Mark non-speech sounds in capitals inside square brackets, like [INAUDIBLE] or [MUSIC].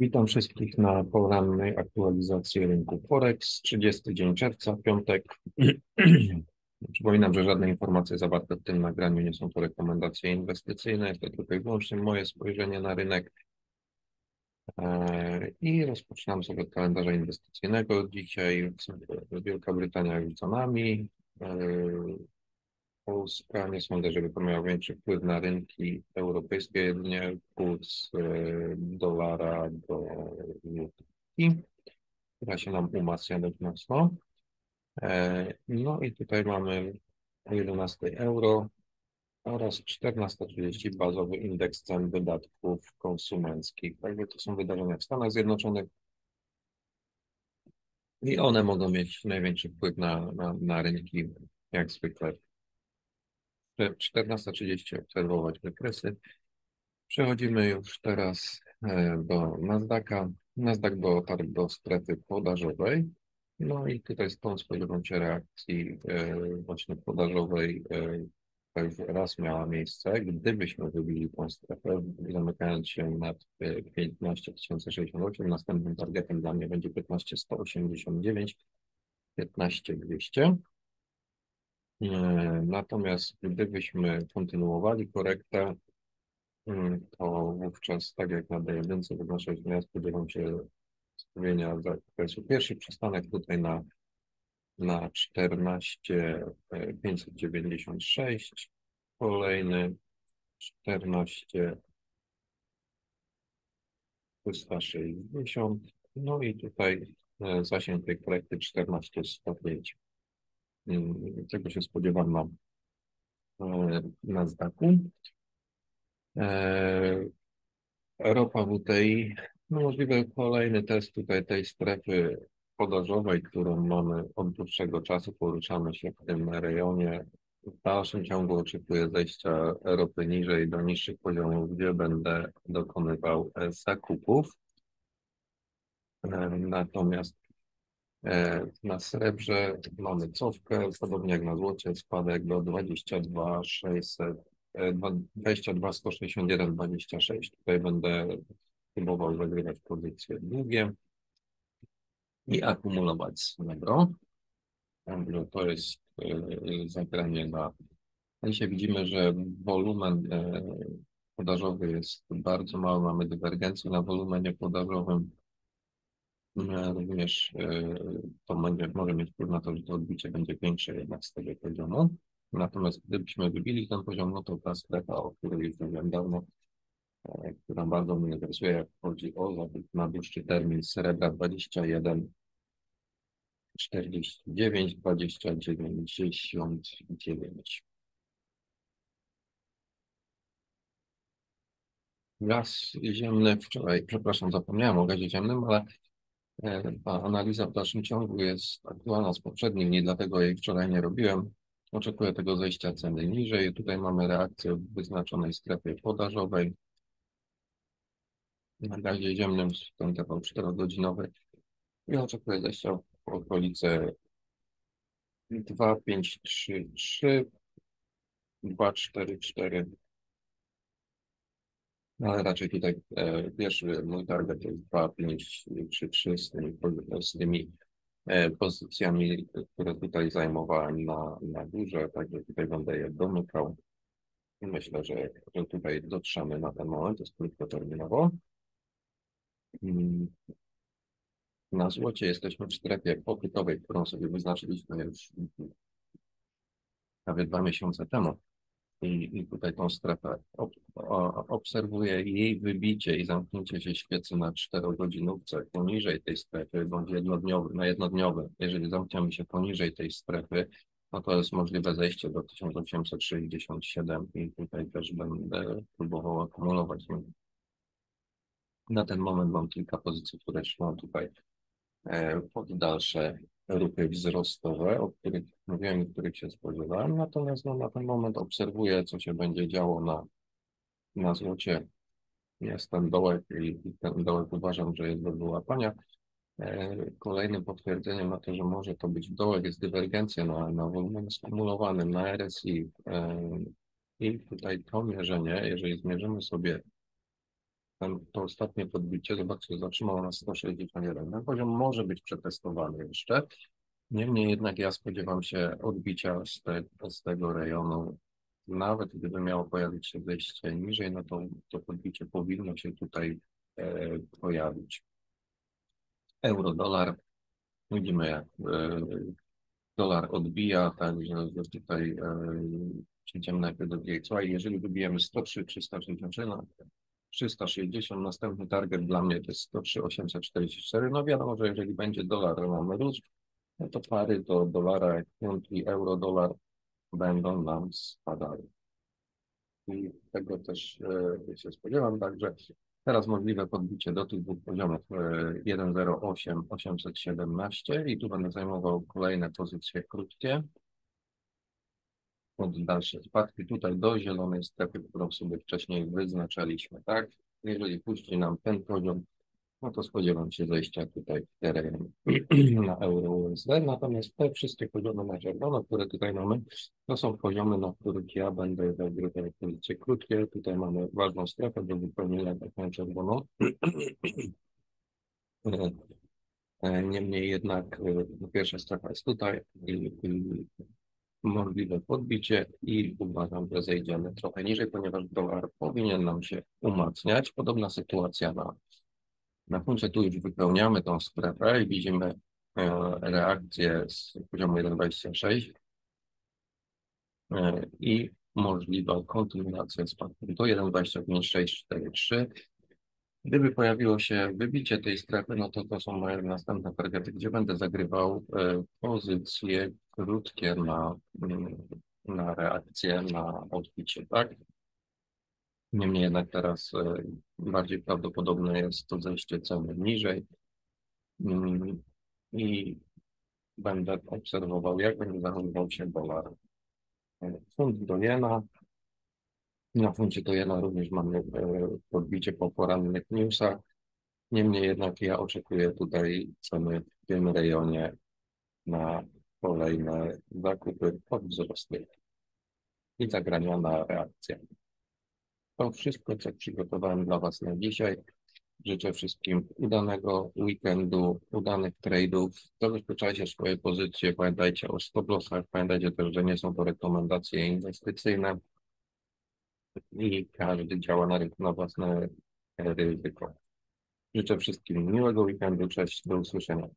Witam wszystkich na porannej aktualizacji rynku Forex. 30 dzień czerwca, piątek. [CLEARS THROAT] Przypominam, że żadne informacje zawarte w tym nagraniu nie są to rekomendacje inwestycyjne, jest to tylko i wyłącznie moje spojrzenie na rynek. E, I rozpoczynam sobie od kalendarza inwestycyjnego. Dzisiaj Wielka Brytania już za nami. Polska nie sądzę, żeby to miało większy wpływ na rynki europejskie, jedynie kurs e, dolara do złotówki, która się nam umacnia dość mocno. E, no i tutaj mamy 11 euro oraz 14,30 bazowy indeks cen wydatków konsumenckich. Także to są wydarzenia w Stanach Zjednoczonych i one mogą mieć największy wpływ na, na, na rynki, jak zwykle 14.30 obserwować wykresy. Przechodzimy już teraz e, do Nasdaqa. Nasdaq dotarł do strefy podażowej. No i tutaj stąd spodziewam się reakcji e, właśnie podażowej, e, już raz miała miejsce. Gdybyśmy wybili tą strefę, zamykając się nad 15 068, następnym targetem dla mnie będzie 15 189, 15 200. E, natomiast gdybyśmy kontynuowali korektę, mm, to wówczas, tak jak na D1 wynoszę ja spodziewam się stawienia zakresu. Pierwszy przystanek tutaj na, na 14 596, e, kolejny 14 360, no i tutaj e, zasięg tej korekty 14 105. Czego się spodziewam na, e, na zdaku. E, ropa WTI, no możliwe kolejny test tutaj tej strefy podażowej, którą mamy od dłuższego czasu, poruszamy się w tym rejonie. W dalszym ciągu oczekuję zejścia ropy niżej do niższych poziomów, gdzie będę dokonywał zakupów. E, natomiast E, na srebrze mamy cofkę, podobnie jak na złocie, spadek do 22 600, 22 161 26. Tutaj będę próbował zagrywać pozycje długie i akumulować srebro. To jest e, zagranie na. Dzisiaj widzimy, że wolumen e, podażowy jest bardzo mały, mamy dywergencję na wolumenie podażowym Również e, to będzie, może mieć wpływ na to, że to odbicie będzie większe jednak z tego poziomu. Natomiast gdybyśmy wybili ten poziom, no to ta strefa, o której już mówiłem dawno, e, która bardzo mnie interesuje, jak chodzi o zakup na dłuższy termin srebra 21 49 20 99. Gaz ziemny wczoraj, przepraszam, zapomniałem o gazie ziemnym, ale ta analiza w dalszym ciągu jest aktualna z poprzednich dni, dlatego jej wczoraj nie robiłem. Oczekuję tego zejścia ceny niżej. Tutaj mamy reakcję w wyznaczonej strefie podażowej. Na gazie ziemnym ten TV 4-godzinowy i oczekuję zejścia w okolice 2, 5, 3, 3, 2, 4, 4, no, ale raczej tutaj e, pierwszy mój target jest 2, 5, 3, 3 z tymi, z tymi e, pozycjami, które tutaj zajmowałem na, na górze, także tutaj będę je domykał. Myślę, że, że tutaj dotrzemy na ten moment, jest krótkoterminowo. Mm. Na złocie jesteśmy w strefie popytowej, którą sobie wyznaczyliśmy już prawie dwa miesiące temu i, i tutaj tą strefę ob, o, obserwuję jej wybicie i zamknięcie się świecy na czterogodzinówce poniżej tej strefy bądź jednodniowy, na jednodniowy. Jeżeli zamkniemy się poniżej tej strefy, no to jest możliwe zejście do 1867 i tutaj też będę próbował akumulować. Na ten moment mam kilka pozycji, które trzymam tutaj e, pod dalsze ruchy wzrostowe, o których mówiłem i których się spodziewałem, natomiast no, na ten moment obserwuję, co się będzie działo na, na złocie. Jest ten dołek i, i ten dołek uważam, że jest do wyłapania. E, kolejnym potwierdzeniem na to, że może to być dołek, jest dywergencja na, na wolumenie skumulowanym, na RSI. E, I tutaj to mierzenie, jeżeli zmierzymy sobie to ostatnie podbicie, zobaczcie, zatrzymało na 161. Ten poziom może być przetestowany jeszcze. Niemniej jednak ja spodziewam się odbicia z, te, z tego rejonu. Nawet gdyby miało pojawić się zejście niżej, no to to podbicie powinno się tutaj e, pojawić. Euro, dolar. Widzimy, jak e, dolar odbija, także że tutaj e, przejdziemy najpierw do DXY. Jeżeli wybijemy 103, 363, no, 360, następny target dla mnie to jest 103, 844. No wiadomo, że jeżeli będzie dolar, mamy rósł, no to pary do dolara, jak funt i euro, dolar będą nam spadały. I tego też e, się spodziewam, także teraz możliwe podbicie do tych dwóch poziomów e, 1,08, 817 i tu będę zajmował kolejne pozycje krótkie od dalsze spadki tutaj do zielonej strefy, którą sobie wcześniej wyznaczaliśmy, tak? Jeżeli puści nam ten poziom, no to spodziewam się zejścia tutaj w teren [CLEARS THROAT] na euro USD, natomiast te wszystkie poziomy na czerwono, które tutaj mamy, to są poziomy, na których ja będę zagrywał pozycje krótkie. Tutaj mamy ważną strefę do wypełnienia taką czerwoną. [CLEARS THROAT] E, Niemniej jednak e, pierwsza strefa jest tutaj możliwe podbicie i uważam, że zejdziemy trochę niżej, ponieważ dolar powinien nam się umacniać. Podobna sytuacja na, na funcie. Tu już wypełniamy tą strefę i widzimy e, reakcję z poziomu 1,26 e, i możliwa kontynuacja spadku do 1,25643. Gdyby pojawiło się wybicie tej strefy, no to to są moje następne targety, gdzie będę zagrywał e, pozycje krótkie na, na reakcję, na odbicie, tak? Niemniej jednak teraz e, bardziej prawdopodobne jest to zejście ceny niżej Mm, i będę obserwował, jak będzie zachowywał się dolar. E, Funt do jena. Na funcie do jena również mamy e, podbicie po porannych newsach. Niemniej jednak ja oczekuję tutaj ceny w tym rejonie na kolejne zakupy pod wzrosty i zagraniona reakcja. To wszystko, co przygotowałem dla Was na dzisiaj. Życzę wszystkim udanego weekendu, udanych trade'ów. Zabezpieczajcie swoje pozycje, pamiętajcie o stop lossach, pamiętajcie też, że nie są to rekomendacje inwestycyjne i każdy działa na na własne ryzyko. Życzę wszystkim miłego weekendu, cześć, do usłyszenia.